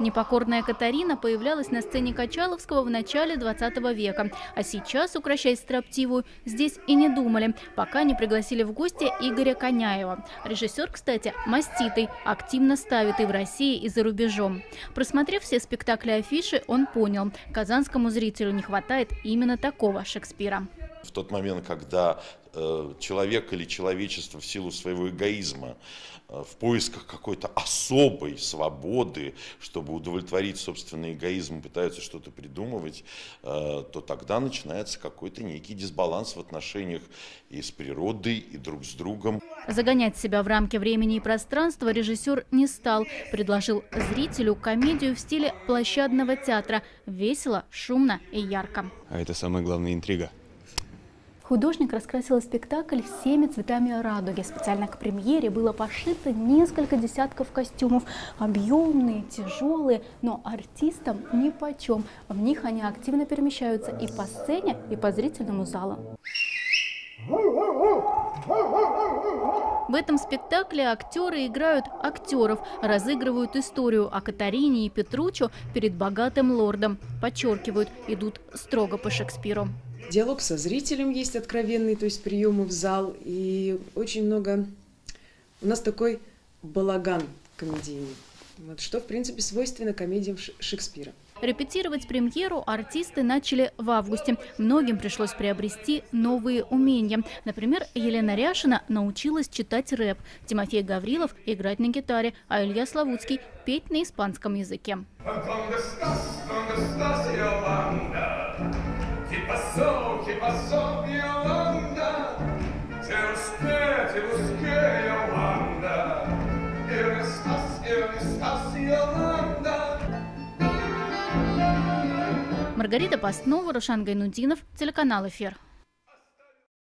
Непокорная Катарина появлялась на сцене Качаловского в начале 20 века. А сейчас, укращать строптивую, здесь и не думали, пока не пригласили в гости Игоря Коняева. Режиссер, кстати, маститый, активно ставит и в России, и за рубежом. Просмотрев все спектакли афиши, он понял, казанскому зрителю не хватает именно такого Шекспира. В тот момент, когда э, человек или человечество в силу своего эгоизма э, в поисках какой-то особой свободы, чтобы удовлетворить собственный эгоизм, пытаются что-то придумывать, э, то тогда начинается какой-то некий дисбаланс в отношениях и с природой, и друг с другом. Загонять себя в рамки времени и пространства режиссер не стал. Предложил зрителю комедию в стиле площадного театра. Весело, шумно и ярко. А это самая главная интрига. Художник раскрасил спектакль всеми цветами радуги. Специально к премьере было пошито несколько десятков костюмов. Объемные, тяжелые, но артистам ни почем. В них они активно перемещаются и по сцене, и по зрительному залу. В этом спектакле актеры играют актеров, разыгрывают историю о Катарине и Петручо перед богатым лордом. Подчеркивают, идут строго по Шекспиру. Диалог со зрителем есть откровенный, то есть приемы в зал. И очень много... У нас такой балаган комедийный. Вот, что, в принципе, свойственно комедиям Шекспира. Репетировать премьеру артисты начали в августе. Многим пришлось приобрести новые умения. Например, Елена Ряшина научилась читать рэп, Тимофей Гаврилов – играть на гитаре, а Илья Славутский – петь на испанском языке. Маргарита Постнова, Рушан Гайнудинов, телеканал «Эфир».